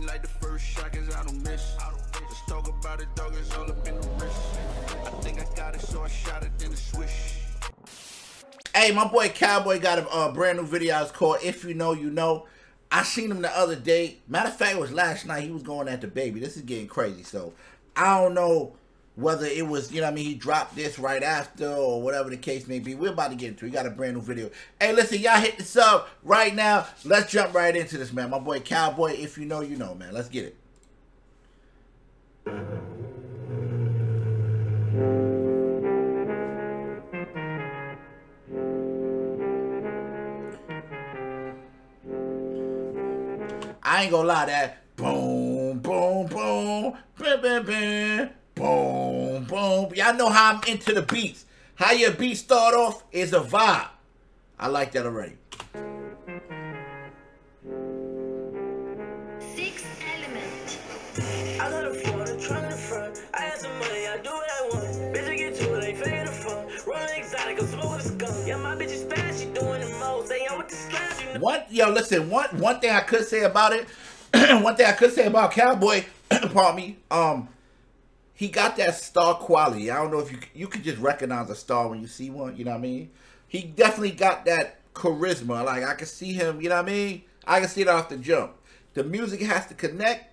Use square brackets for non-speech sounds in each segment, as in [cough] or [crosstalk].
like the first shot, cause I don't miss. Let's talk about it, dog, it's all up in the wrist. I think I got it, so I shot it, then a swish. Hey, my boy Calboy got a uh, brand new video. It's called If You Know, You Know. I seen him the other day. Matter of fact, it was last night. He was going at the baby. This is getting crazy. So, I don't know whether it was, you know I mean, he dropped this right after or whatever the case may be. We're about to get into it. He got a brand new video. Hey, listen, y'all hit the sub right now. Let's jump right into this, man. My boy Calboy, if you know, you know, man. Let's get it. I ain't gonna lie, that boom, boom, boom, bam, bam, bam, boom, boom. Y'all know how I'm into the beats. How your beat start off is a vibe. I like that already. Six element. I got a Florida trying to front. I had some money, I do what I want. Bitch, I get to it, ain't faking the fun. Rolling exotic, I'm smoking a skunk. Yeah, my bitch is fast, she doing the most. They on with the slabs, you know. One, yo, listen. One, one thing I could say about it. [clears throat] one thing I could say about Calboy, [clears throat] pardon me. Um, he got that star quality. I don't know if you you could just recognize a star when you see one. You know what I mean? He definitely got that charisma. Like I can see him. You know what I mean? I can see it off the jump. The music has to connect.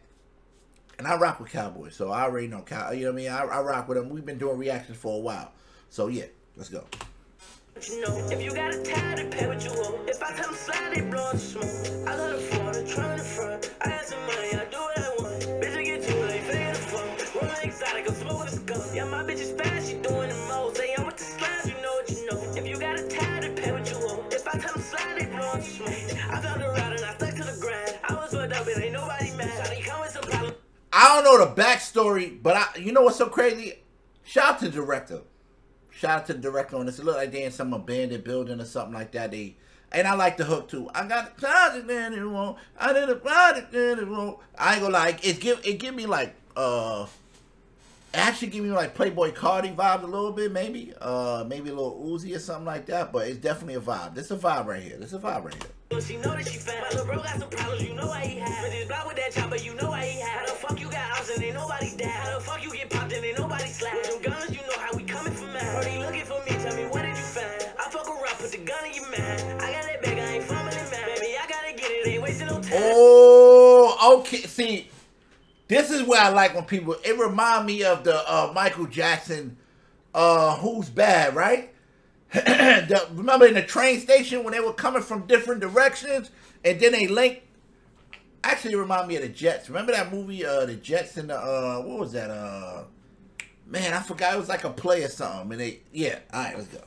And I rock with Calboys, so I already know Cal. You know what I mean? I, I rock with him. We've been doing reactions for a while, so yeah, let's go. You know, I don't know the backstory, but I, you know what's so crazy? Shout out to the director. Shout out to the director on this. It looked like they in some abandoned building or something like that. They and I like the hook too. I got a project in it won't. I did a project in it won't. I ain't gonna lie. It give it give me like uh. Actually give me like Playboi Carti vibe a little bit, maybe. Uh, maybe a little Uzi or something like that. But it's definitely a vibe. This is a vibe right here. This is a vibe right here. She know that she fat. Little bro got some problems, you know why Oh, okay. See, this is where I like when people. It remind me of the uh, Michael Jackson, uh, "Who's Bad," right? [clears throat] the, remember in the train station when they were coming from different directions, and then they linked. Actually, it remind me of the Jets. Remember that movie, uh, the Jets and the uh, what was that? Uh, man, I forgot. It was like a play or something. And they, yeah. All right, let's go.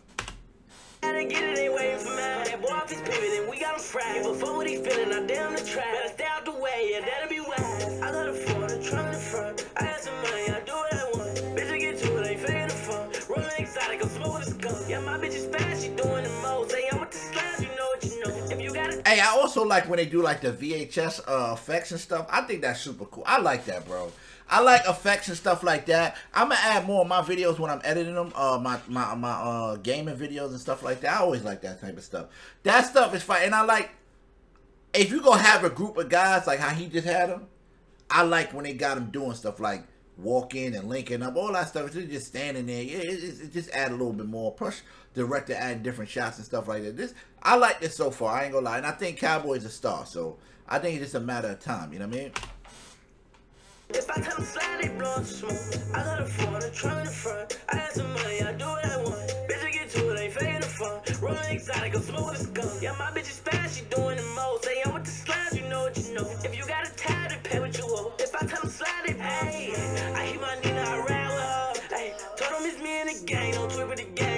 Gotta get it, ain't waiting for mine. That boy off his pivot, and we got him fried. But fuck what he feeling, I damn the track. Better stay out the way, yeah, that'll be wise. I got a Florida trying to front. I had some money, I like when they do like the VHS uh, effects and stuff. I think that's super cool. I like that, bro. I like effects and stuff like that. I'm gonna add more of my videos when I'm editing them. Uh, my my my uh gaming videos and stuff like that. I always like that type of stuff. That stuff is fine, and I like if you gonna have a group of guys like how he just had them. I like when they got them doing stuff like walking and linking up, all that stuff. They're just standing there. Yeah, it, it, it just add a little bit more. Plus, director adding different shots and stuff like that. This I like this so far. I ain't gonna lie, and I think Calboy's a star. So I think it's just a matter of time. You know what I mean? If I the smoke. I got a to front. I some money, I do what I want. Bitch, I get to it, ain't faking the fun. Rolling exotic, I'm smoking a skunk. Yeah, my bitch is fast, she doing the most. Hey, I'm with the slabs, you know what you know. If you got a tie to pay what you owe. If I they hey, I my Nina, I. Hey, told them it's me the don't trip with the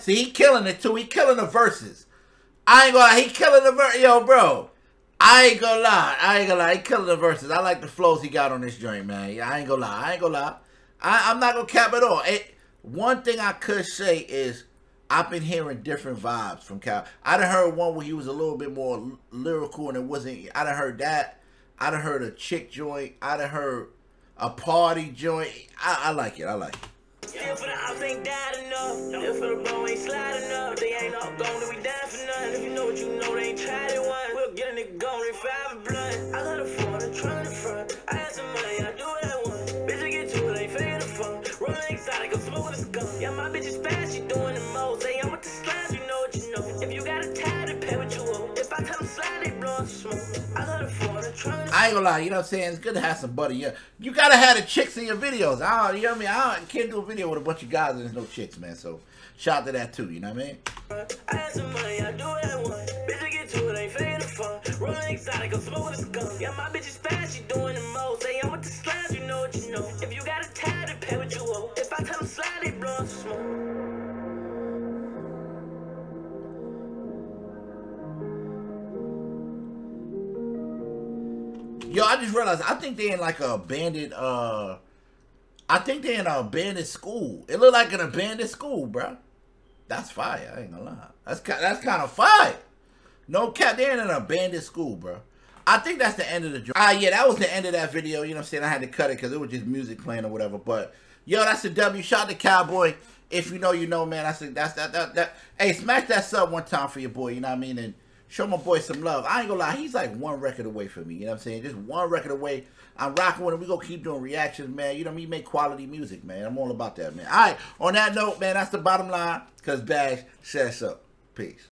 See, he killing it too. He killing the verses. I ain't gonna lie. He killing the verse. Yo, bro. I ain't gonna lie. I ain't gonna lie. He killing the verses. I like the flows he got on this joint, man. I ain't gonna lie. I ain't gonna lie. I, I'm not gonna cap at all. It, one thing I could say is I've been hearing different vibes from Cal. I done heard one where he was a little bit more lyrical and it wasn't. I done heard that. I done heard a chick joint. I done heard a party joint. I, I like it. I like it. Still for the ops ain't died enough. Still for the bro ain't slide enough. They ain't all gone, then we die for nothing. If you know what you know, they ain't tried it once. We'll get a nigga gone, they five a blunt. I got a phone, I'm trying to front. I had some money, I do what I want. Bitch, I get to it, ain't faking the fun. Rolling exotic, I'm smoking a skunk. Yeah, my bitch is fast, she doing the most. Hey, I'm with the slimes, you know what you know. If you got a tie, then pay what you ain't gonna lie, you know what I'm saying? It's good to have some buddy. Yeah, you gotta have the chicks in your videos. I you know what I mean? I can't do a video with a bunch of guys and there's no chicks, man. So shout out to that too. You know what I mean? I some money, I do. Bitch, I get to it, ain't the fun. Rolling exotic, I'm smoking. Yeah, my bitch is fast, she doing the most. I'm with the you know what you know. If you got a pay what you oh. owe. Yo, I just realized I think they in like a abandoned. uh I think they in an abandoned school. It look like an abandoned school, bro. That's fire. I ain't gonna lie. That's that's kind of fire. No cap, they're in an abandoned school, bro. I think that's the end of the. Ah, yeah, that was the end of that video. You know what I'm saying? I had to cut it because it was just music playing or whatever. But yo, that's the W. Shout to Calboy. If you know, you know, man. That's the, that's that, that that. Hey, smash that sub one time for your boy. You know what I mean? And show my boy some love. I ain't gonna lie, he's like one record away from me. You know what I'm saying? Just one record away. I'm rocking with him. We gonna keep doing reactions, man. You know me, make quality music, man. I'm all about that, man. All right. On that note, man, that's the bottom line. Cause Bash says so. Peace.